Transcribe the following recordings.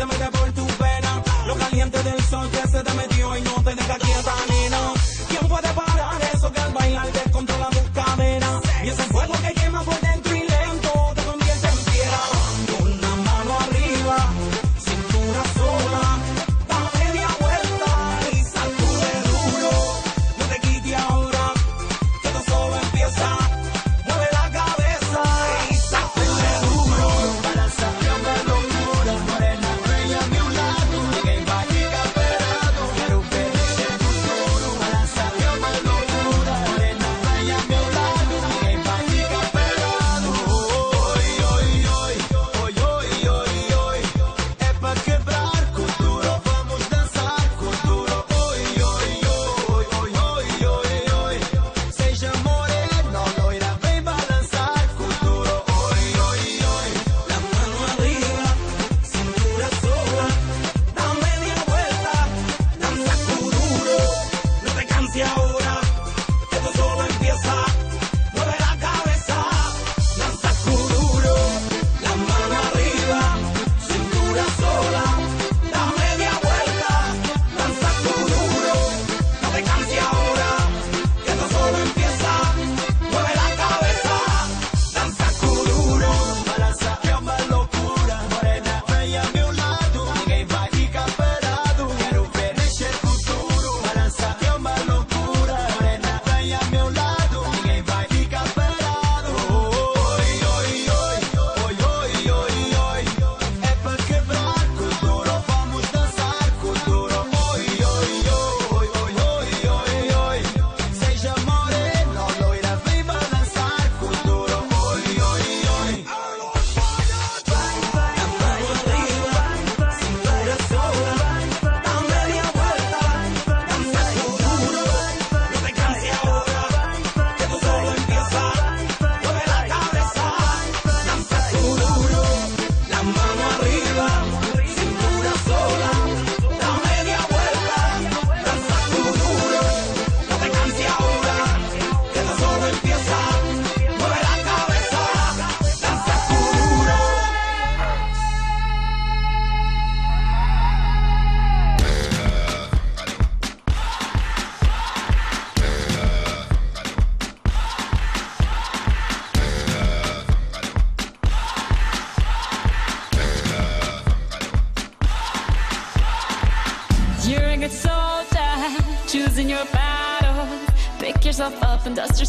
se me por tu pena. Lo caliente del sol que se te metió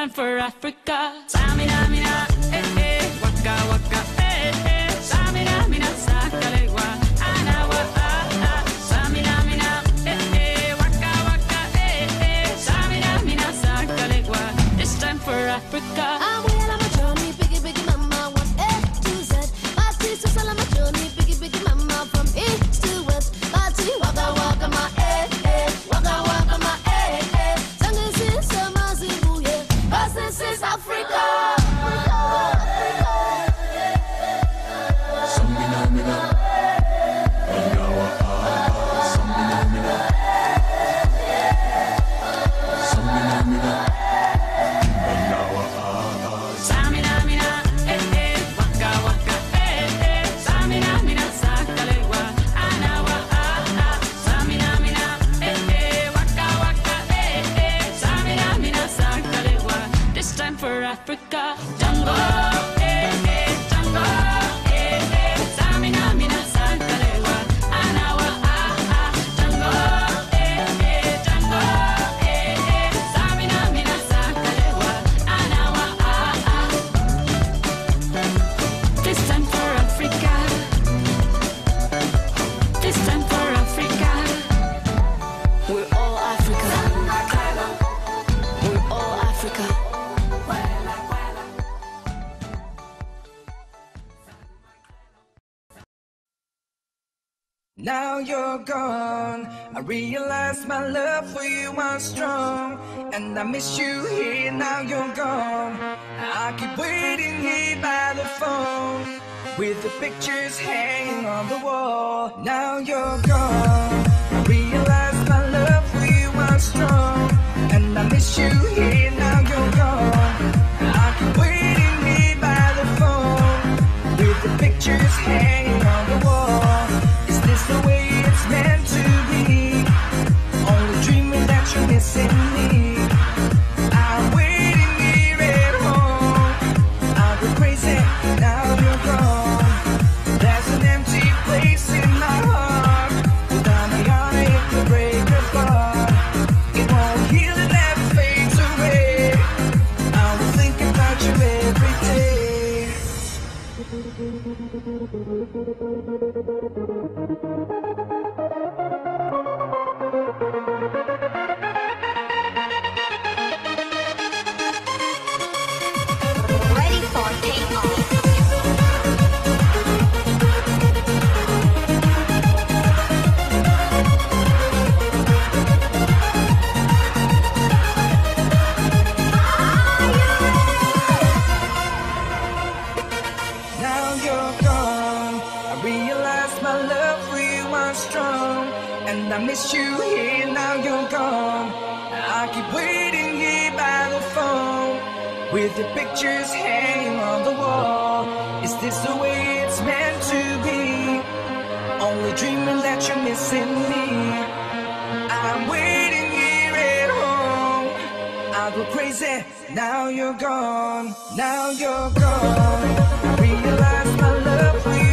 time for Africa. Samina, mina, eh, eh, waka, waka, eh, eh. Samina, mina, sakalewa, anawa, ah, ah. Samina, mina, eh, eh, waka, waka, eh, eh. Samina, mina, sakalewa. It's time for Africa. for Africa. Tango. Now you're gone. I realize my love for you was strong. And I miss you here, now you're gone. I keep waiting here by the phone. With the pictures hanging on the wall. Now you're gone. I realize my love for you was strong. And I miss you here, now you're gone. I keep waiting here by the phone. With the pictures hanging on With the pictures hanging on the wall. Is this the way it's meant to be? Only dreaming that you're missing me. I'm waiting here at home. I go crazy, now you're gone, now you're gone. Realize my love for you